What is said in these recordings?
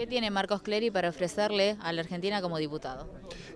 ¿Qué tiene Marcos Clery para ofrecerle a la Argentina como diputado?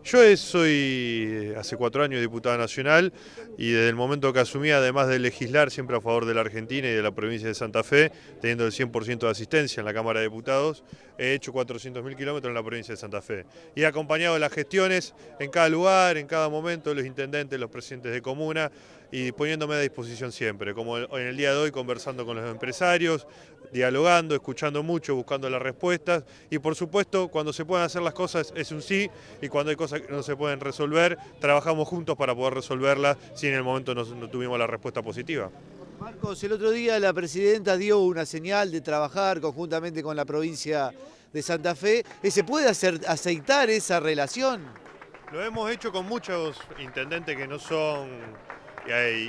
Yo soy eh, hace cuatro años diputado nacional y desde el momento que asumí, además de legislar siempre a favor de la Argentina y de la provincia de Santa Fe, teniendo el 100% de asistencia en la Cámara de Diputados, he hecho 400.000 kilómetros en la provincia de Santa Fe. Y he acompañado las gestiones en cada lugar, en cada momento, los intendentes, los presidentes de comuna y poniéndome a disposición siempre, como en el día de hoy conversando con los empresarios, dialogando, escuchando mucho, buscando las respuestas y por supuesto cuando se pueden hacer las cosas es un sí y cuando hay cosas que no se pueden resolver, trabajamos juntos para poder resolverlas si en el momento no, tuvimos la respuesta positiva. Marcos, el otro día la presidenta dio una señal de trabajar conjuntamente con la provincia de Santa Fe. ¿Se puede hacer, aceitar esa relación? Lo hemos hecho con muchos intendentes que no son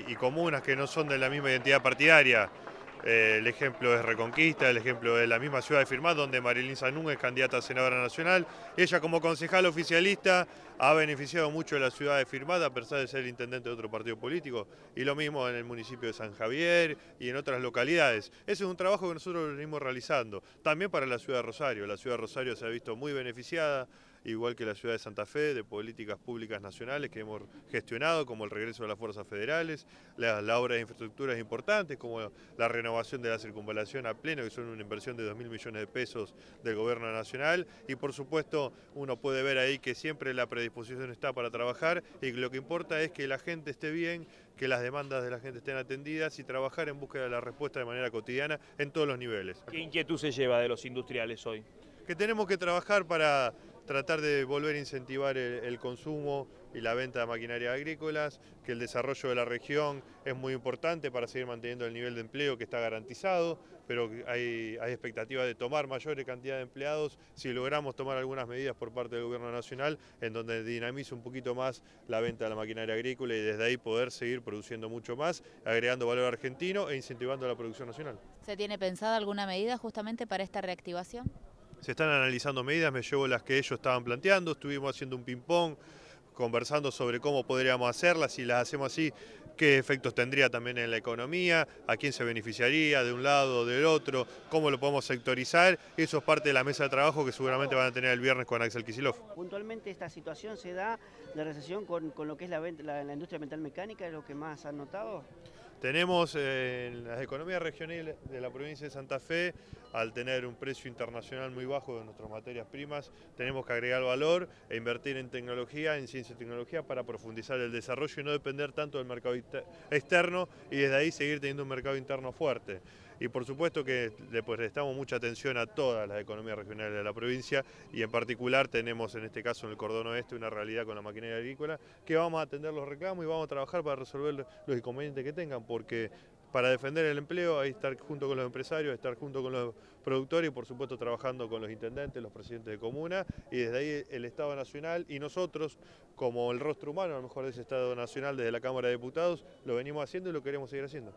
y, comunas que no son de la misma identidad partidaria. Eh, el ejemplo es Reconquista, el ejemplo es la misma ciudad de Firmat, donde Marilyn Sanún es candidata a senadora nacional. Ella como concejal oficialista ha beneficiado mucho de la ciudad de Firmat, a pesar de ser intendente de otro partido político. Y lo mismo en el municipio de San Javier y en otras localidades. Ese es un trabajo que nosotros venimos realizando. También para la ciudad de Rosario. La ciudad de Rosario se ha visto muy beneficiada igual que la ciudad de Santa Fe, de políticas públicas nacionales que hemos gestionado, como el regreso de las fuerzas federales, las la obras de infraestructuras importantes, como la renovación de la circunvalación a pleno, que son una inversión de 2 mil millones de pesos del gobierno nacional, y por supuesto uno puede ver ahí que siempre la predisposición está para trabajar y lo que importa es que la gente esté bien, que las demandas de la gente estén atendidas y trabajar en búsqueda de la respuesta de manera cotidiana en todos los niveles. ¿Qué inquietud se lleva de los industriales hoy? Que tenemos que trabajar para tratar de volver a incentivar el, consumo y la venta de maquinaria agrícolas, que el desarrollo de la región es muy importante para seguir manteniendo el nivel de empleo que está garantizado, pero hay, hay expectativa de tomar mayores cantidad de empleados si logramos tomar algunas medidas por parte del gobierno nacional en donde dinamice un poquito más la venta de la maquinaria agrícola y desde ahí poder seguir produciendo mucho más, agregando valor argentino e incentivando la producción nacional. ¿Se tiene pensada alguna medida justamente para esta reactivación? Se están analizando medidas, me llevo las que ellos estaban planteando, estuvimos haciendo un ping-pong, conversando sobre cómo podríamos hacerlas, si las hacemos así, qué efectos tendría también en la economía, a quién se beneficiaría de un lado o del otro, cómo lo podemos sectorizar. Eso es parte de la mesa de trabajo que seguramente van a tener el viernes con Axel Kisilov. Puntualmente esta situación se da, la recesión con, lo que es la, la industria metal mecánica, es lo que más han notado. Tenemos eh, en las economías regionales de la provincia de Santa Fe, al tener un precio internacional muy bajo de nuestras materias primas, tenemos que agregar valor e invertir en tecnología, en ciencia y tecnología para profundizar el desarrollo y no depender tanto del mercado externo y desde ahí seguir teniendo un mercado interno fuerte y por supuesto que le prestamos mucha atención a todas las economías regionales de la provincia y en particular tenemos en este caso en el cordón oeste una realidad con la maquinaria agrícola que vamos a atender los reclamos y vamos a trabajar para resolver los inconvenientes que tengan porque para defender el empleo hay que estar junto con los empresarios, estar junto con los productores y por supuesto trabajando con los intendentes, los presidentes de comuna y desde ahí el Estado Nacional y nosotros como el rostro humano a lo mejor de ese Estado Nacional desde la Cámara de Diputados lo venimos haciendo y lo queremos seguir haciendo.